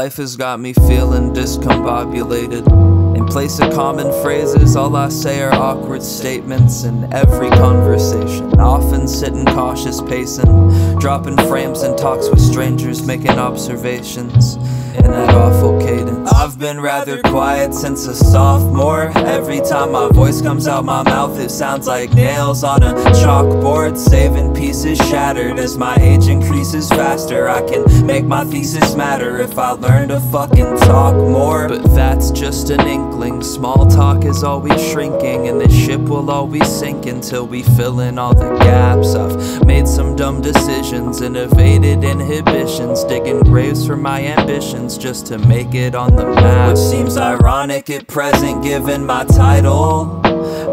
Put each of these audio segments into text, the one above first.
Life has got me feeling discombobulated. In place of common phrases, all I say are awkward statements in every conversation. Often sitting cautious pacing, dropping frames and talks with strangers, making observations in that awful cadence. I've been rather quiet since a sophomore. Every time my voice comes out my mouth, it sounds like nails on a chalkboard. Saving pieces shattered as my age increases faster. I can make my thesis matter if I learn to fucking talk more. But that's just an Small talk is always shrinking, and this ship will always sink until we fill in all the gaps. I've made some dumb decisions and evaded inhibitions, digging graves for my ambitions just to make it on the map. Which seems ironic at present, given my title.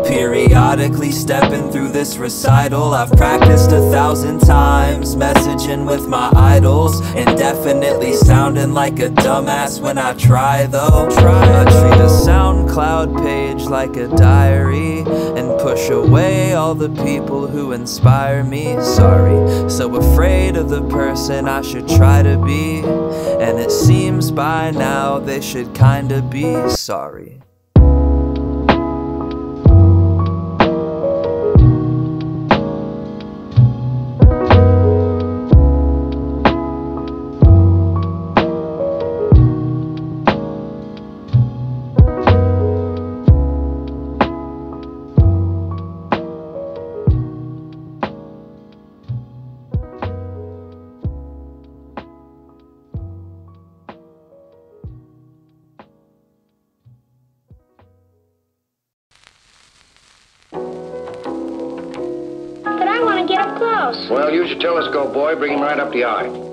Periodically stepping through this recital. I've practiced a thousand times Messaging with my idols And definitely sounding like a dumbass when I try though. I treat a SoundCloud page like a diary And push away all the people who inspire me. Sorry, so afraid of the person I should try to be And it seems by now they should kinda be. Sorry Bring him right up the eye.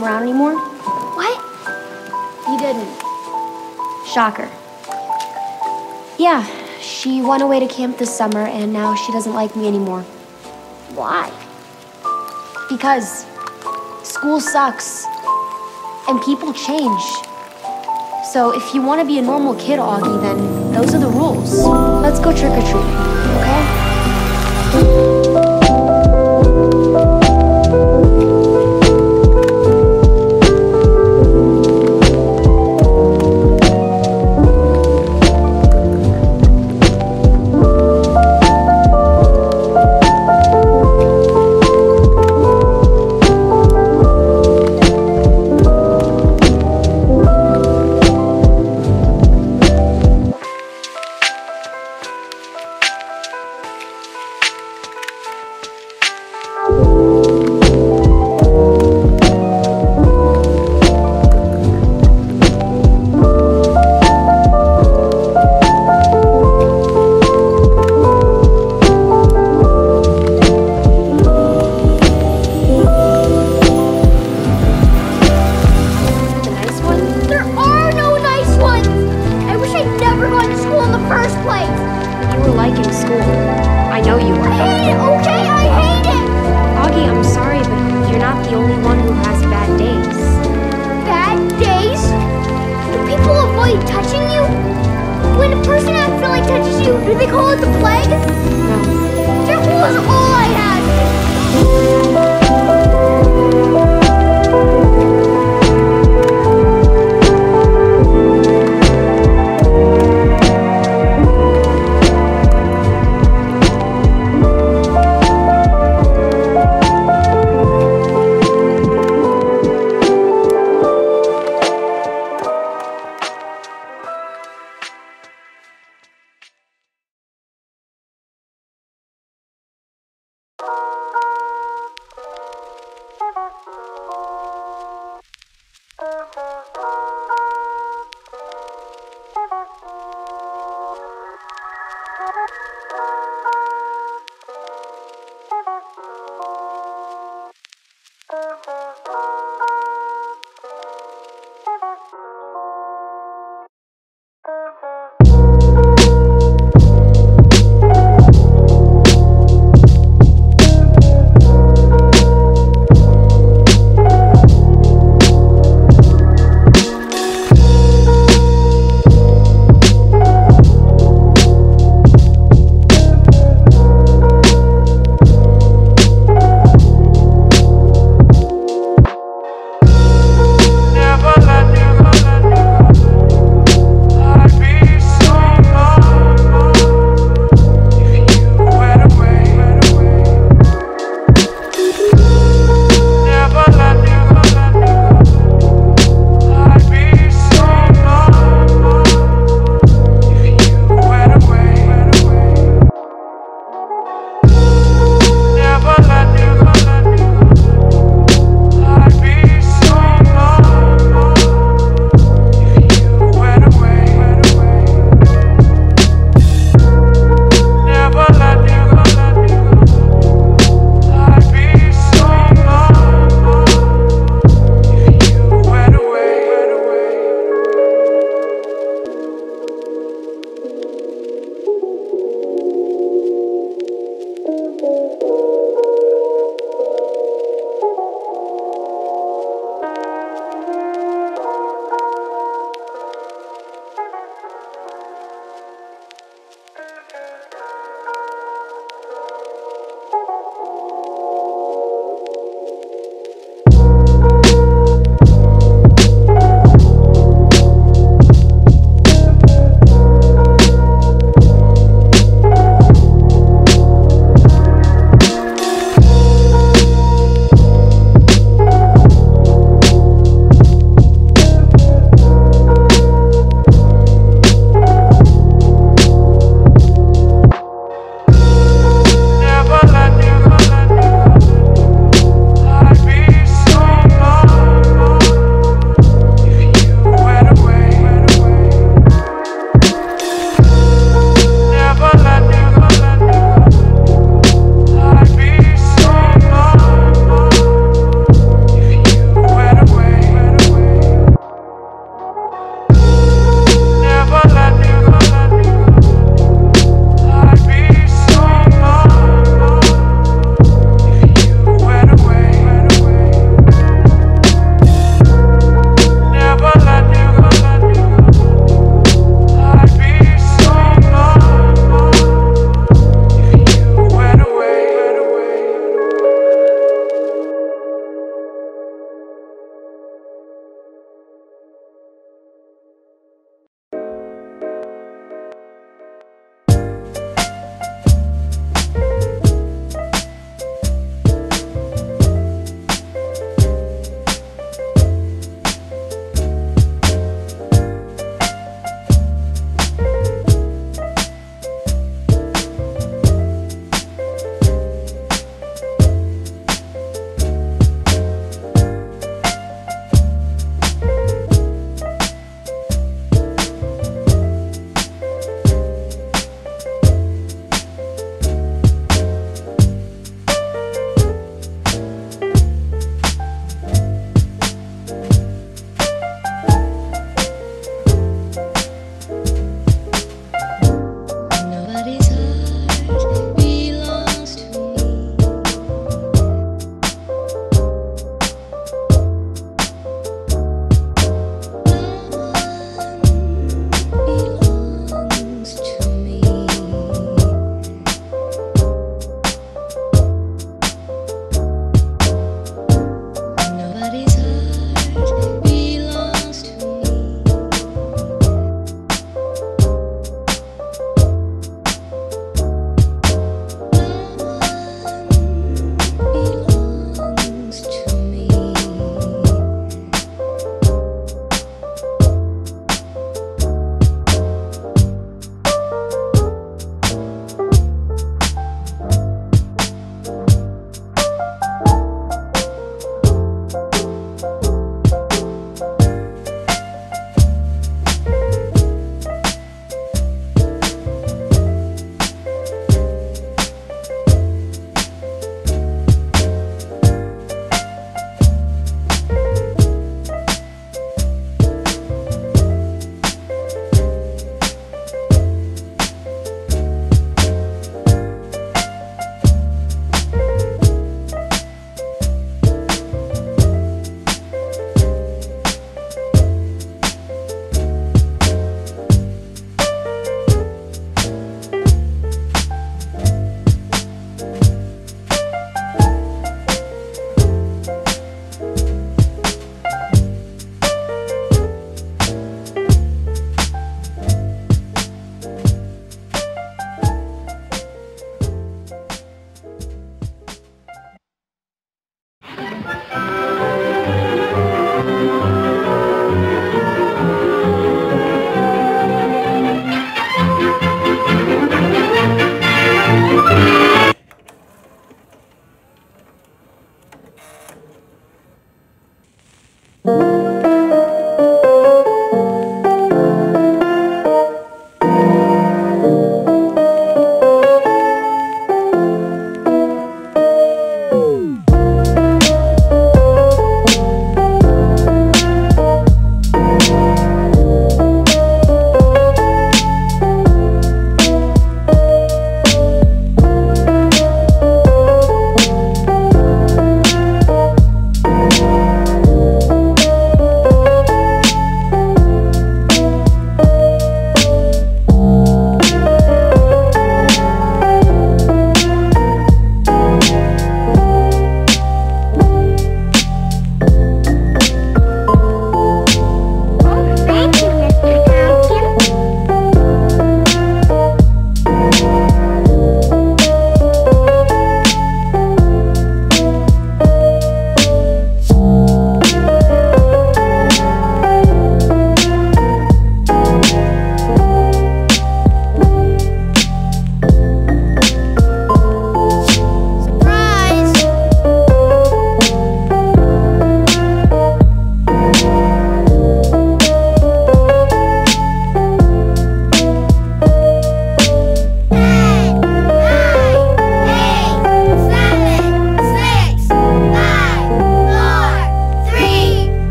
come around anymore? What? You didn't. Shocker. Yeah, she went away to camp this summer and now she doesn't like me anymore. Why? Because school sucks and people change. So if you want to be a normal kid, Auggie, then those are the rules. Let's go trick or treating, okay?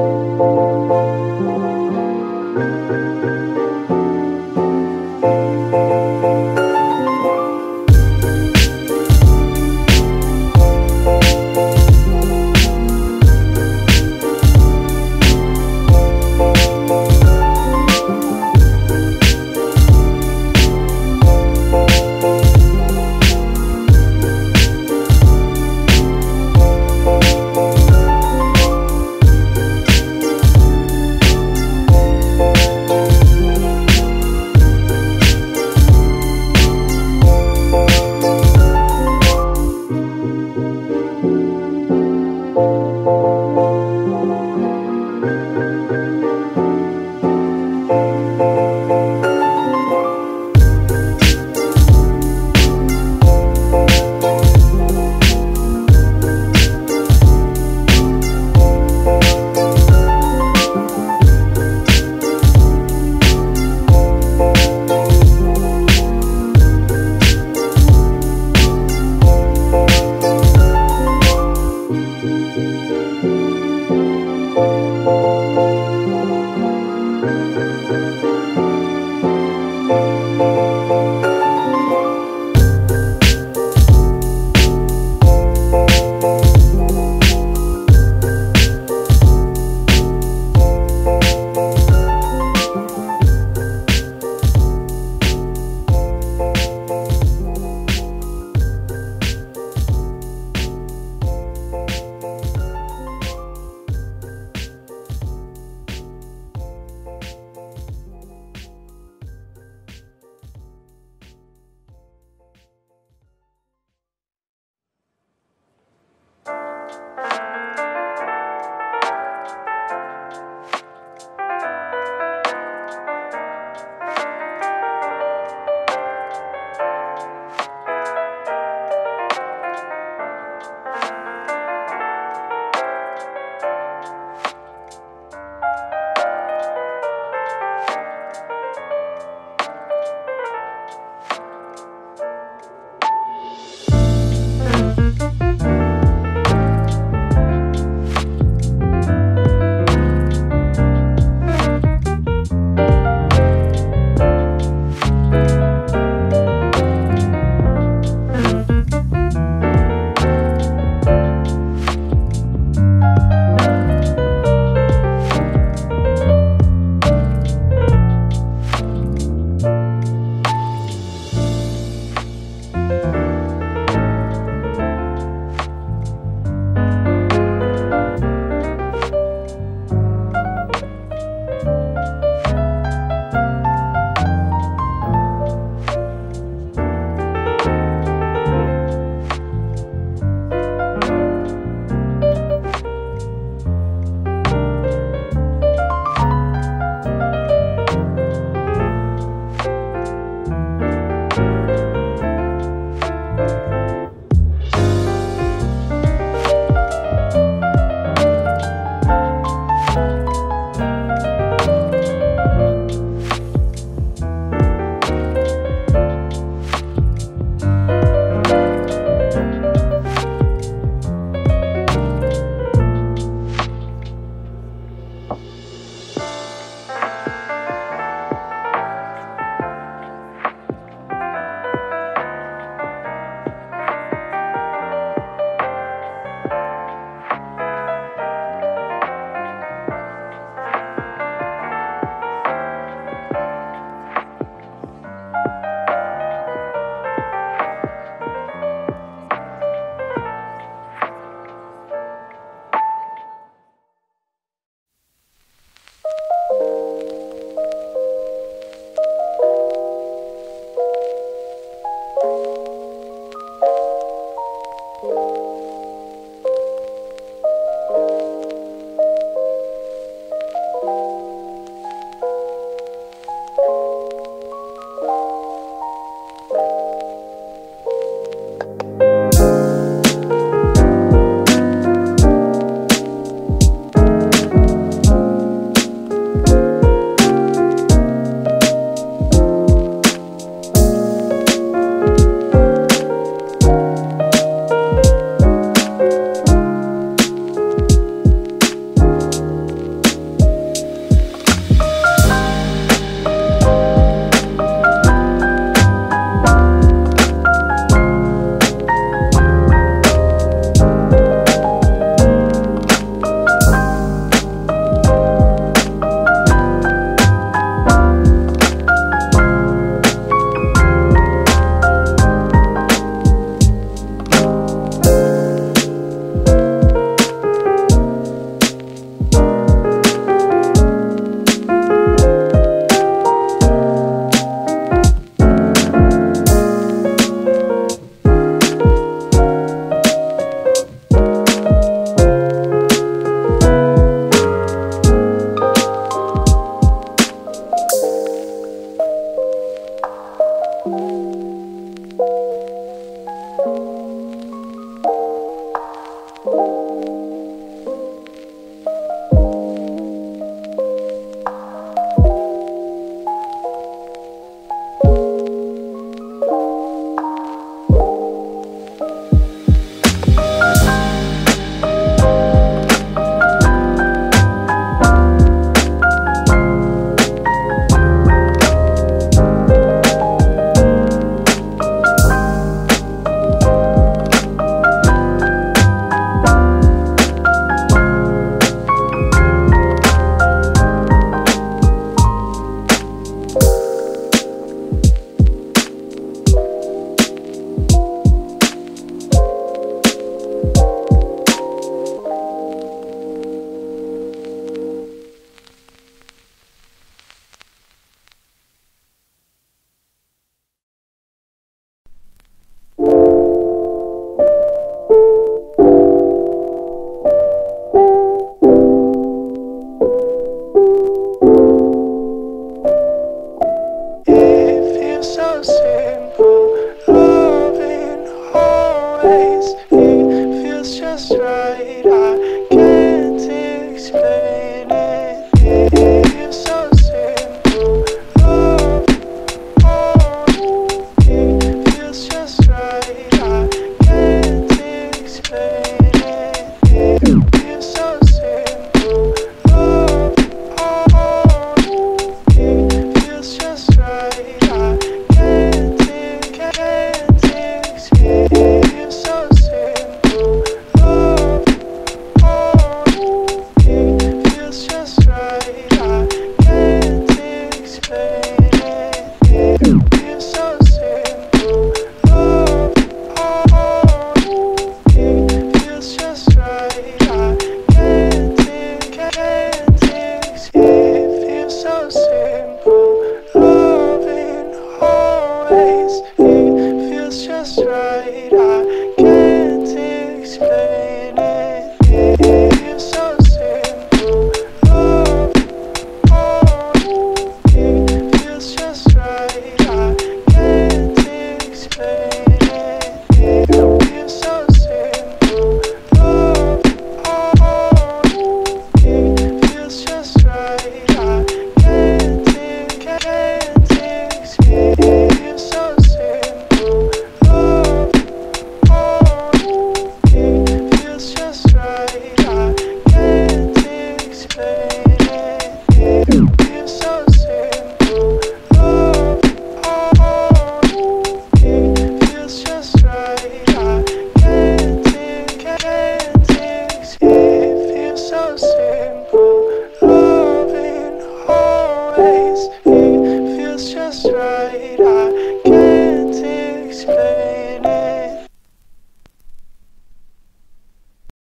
Thank you.